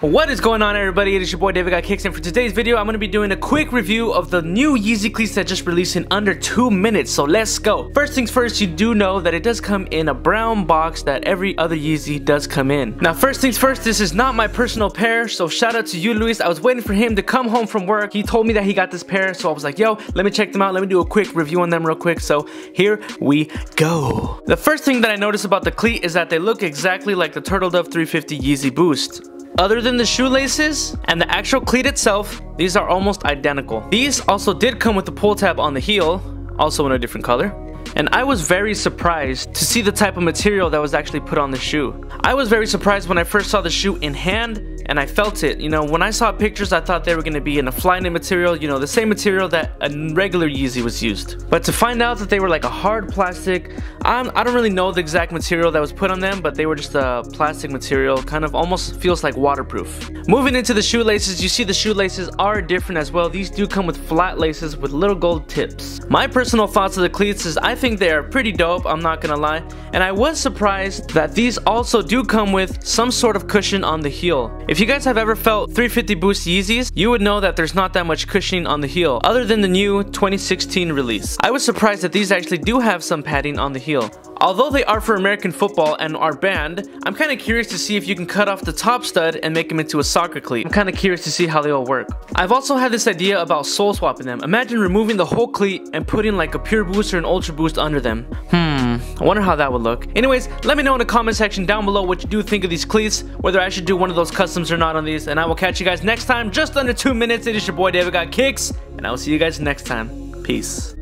What is going on everybody, it is your boy David Got Kicks and for today's video I'm going to be doing a quick review of the new Yeezy cleats that just released in under 2 minutes, so let's go. First things first, you do know that it does come in a brown box that every other Yeezy does come in. Now first things first, this is not my personal pair, so shout out to you Luis, I was waiting for him to come home from work, he told me that he got this pair, so I was like yo, let me check them out, let me do a quick review on them real quick, so here we go. The first thing that I noticed about the cleat is that they look exactly like the Turtle Dove 350 Yeezy Boost. Other than the shoelaces and the actual cleat itself, these are almost identical. These also did come with the pull tab on the heel, also in a different color. And I was very surprised to see the type of material that was actually put on the shoe. I was very surprised when I first saw the shoe in hand and I felt it. You know, when I saw pictures, I thought they were to be in a Flyknit material, you know, the same material that a regular Yeezy was used. But to find out that they were like a hard plastic, I'm, I don't really know the exact material that was put on them, but they were just a plastic material, kind of almost feels like waterproof. Moving into the shoelaces, you see the shoelaces are different as well. These do come with flat laces with little gold tips. My personal thoughts of the cleats is I think they are pretty dope, I'm not gonna lie. And I was surprised that these also do come with some sort of cushion on the heel. If if you guys have ever felt 350 Boost Yeezys, you would know that there's not that much cushioning on the heel, other than the new 2016 release. I was surprised that these actually do have some padding on the heel. Although they are for American football and are banned, I'm kind of curious to see if you can cut off the top stud and make them into a soccer cleat. I'm kind of curious to see how they all work. I've also had this idea about sole swapping them. Imagine removing the whole cleat and putting like a pure boost or an ultra boost under them. Hmm, I wonder how that would look. Anyways, let me know in the comment section down below what you do think of these cleats, whether I should do one of those customs or not on these, and I will catch you guys next time, just under two minutes. It is your boy David Got Kicks, and I will see you guys next time. Peace.